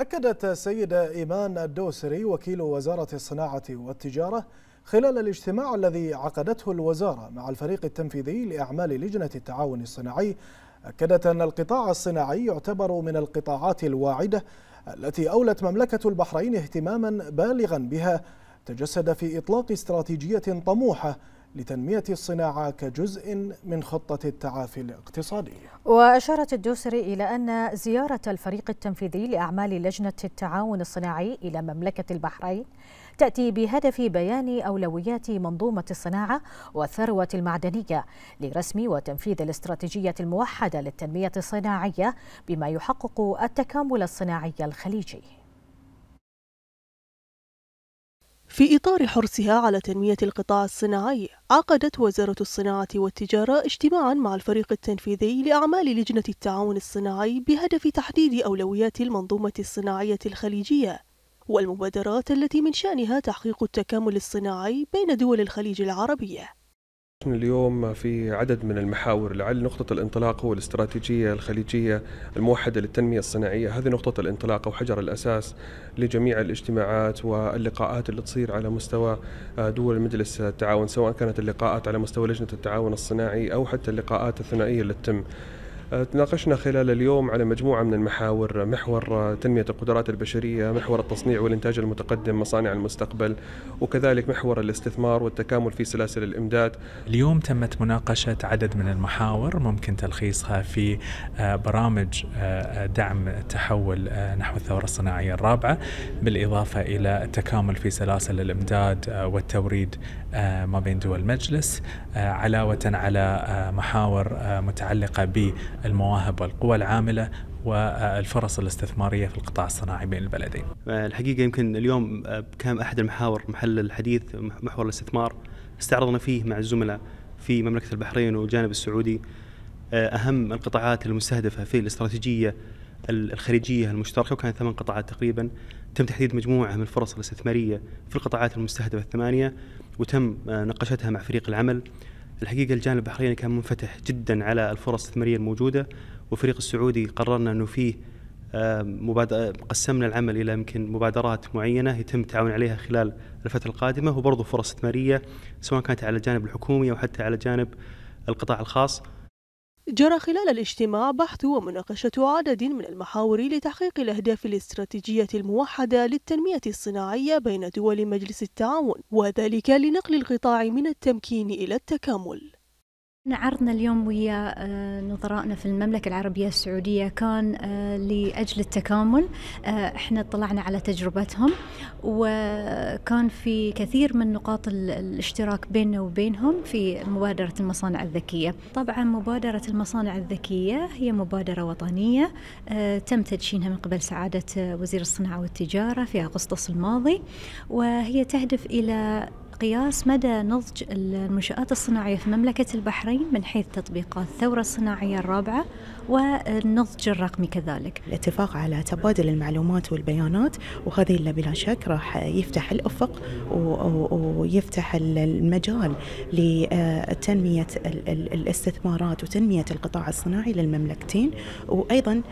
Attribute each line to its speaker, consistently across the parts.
Speaker 1: أكدت السيدة إيمان الدوسري وكيل وزارة الصناعة والتجارة خلال الاجتماع الذي عقدته الوزارة مع الفريق التنفيذي لأعمال لجنة التعاون الصناعي أكدت أن القطاع الصناعي يعتبر من القطاعات الواعدة التي أولت مملكة البحرين اهتماما بالغا بها تجسد في إطلاق استراتيجية طموحة لتنمية الصناعة كجزء من خطة التعافي الاقتصادي.
Speaker 2: وأشارت الدوسري إلى أن زيارة الفريق التنفيذي لأعمال لجنة التعاون الصناعي إلى مملكة البحرين تأتي بهدف بيان أولويات منظومة الصناعة والثروة المعدنية لرسم وتنفيذ الاستراتيجية الموحدة للتنمية الصناعية بما يحقق التكامل الصناعي الخليجي.
Speaker 3: في إطار حرصها على تنمية القطاع الصناعي عقدت وزارة الصناعة والتجارة اجتماعا مع الفريق التنفيذي لأعمال لجنة التعاون الصناعي بهدف تحديد أولويات المنظومة الصناعية الخليجية والمبادرات التي من شأنها تحقيق التكامل الصناعي بين دول الخليج العربية.
Speaker 4: اليوم في عدد من المحاور لعل نقطة الانطلاق هو الاستراتيجية الخليجية الموحدة للتنمية الصناعية. هذه نقطة الانطلاق وحجر الأساس لجميع الاجتماعات واللقاءات اللي تصير على مستوى دول مجلس التعاون سواء كانت اللقاءات على مستوى لجنة التعاون الصناعي أو حتى اللقاءات الثنائية اللي تتم. تناقشنا خلال اليوم على مجموعة من المحاور محور تنمية القدرات البشرية محور التصنيع والإنتاج المتقدم مصانع المستقبل وكذلك محور الاستثمار والتكامل في سلاسل الإمداد.
Speaker 5: اليوم تمت مناقشة عدد من المحاور ممكن تلخيصها في برامج دعم التحول نحو الثورة الصناعية الرابعة بالإضافة إلى التكامل في سلاسل الإمداد والتوريد ما بين دول المجلس علاوة على محاور متعلقة ب المواهب والقوى العاملة والفرص الاستثمارية في القطاع الصناعي بين البلدين.
Speaker 6: الحقيقة يمكن اليوم كان أحد المحاور محل الحديث محور الاستثمار استعرضنا فيه مع الزملاء في مملكة البحرين والجانب السعودي. أهم القطاعات المستهدفة في الاستراتيجية الخليجية المشتركة وكانت ثمان قطاعات تقريبا. تم تحديد مجموعة من الفرص الاستثمارية في القطاعات المستهدفة الثمانية وتم ناقشتها مع فريق العمل. الحقيقة الجانب البحريني كان منفتح جدا على الفرص الاستثماريه الموجودة والفريق السعودي قررنا إنه فيه مبادرة قسمنا العمل إلى يمكن مبادرات معينة يتم التعاون عليها خلال الفترة القادمة وبرضه فرص استثماريه سواء كانت على الجانب الحكومي أو حتى على جانب القطاع الخاص.
Speaker 3: جرى خلال الاجتماع بحث ومناقشة عدد من المحاور لتحقيق الأهداف الاستراتيجية الموحدة للتنمية الصناعية بين دول مجلس التعاون وذلك لنقل القطاع من التمكين إلى التكامل.
Speaker 7: عرضنا اليوم ويا نظرائنا في المملكة العربية السعودية كان لأجل التكامل. إحنا اطلعنا على تجربتهم وكان في كثير من نقاط الاشتراك بيننا وبينهم في مبادرة المصانع الذكية. طبعا مبادرة المصانع الذكية هي مبادرة وطنية تم تدشينها من قبل سعادة وزير الصناعة والتجارة في أغسطس الماضي وهي تهدف إلى قياس مدى نضج المنشآت الصناعية في مملكة البحرين من حيث تطبيقات الثورة الصناعية الرابعة والنضج الرقمي كذلك.
Speaker 8: الاتفاق على تبادل المعلومات والبيانات وهذه اللي بلا شك راح يفتح الأفق ويفتح المجال لتنمية الاستثمارات وتنمية القطاع الصناعي للمملكتين وأيضا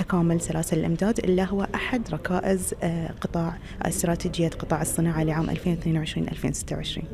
Speaker 8: تكامل سلاسل الإمداد اللي هو أحد ركائز قطاع استراتيجية قطاع الصناعة لعام 2022 2026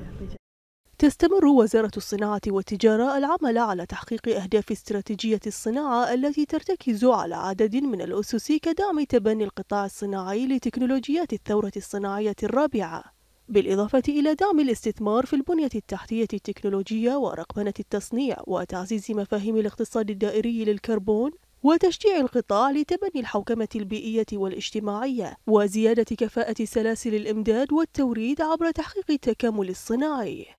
Speaker 3: تستمر وزارة الصناعة والتجارة العمل على تحقيق أهداف استراتيجية الصناعة التي ترتكز على عدد من الأسس كدعم تبني القطاع الصناعي لتكنولوجيات الثورة الصناعية الرابعة بالإضافة إلى دعم الاستثمار في البنية التحتية التكنولوجية ورقمنة التصنيع وتعزيز مفاهيم الاقتصاد الدائري للكربون. وتشجيع القطاع لتبني الحوكمة البيئية والاجتماعية وزيادة كفاءة سلاسل الإمداد والتوريد عبر تحقيق التكامل الصناعي.